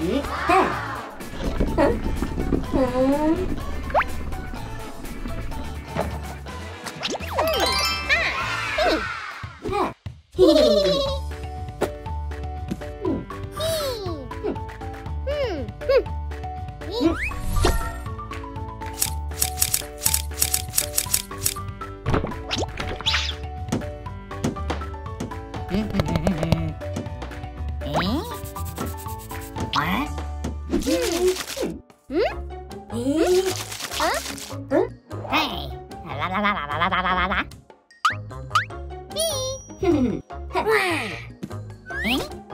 있다. 응? 응. Mm-hmm. Hey!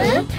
Woo!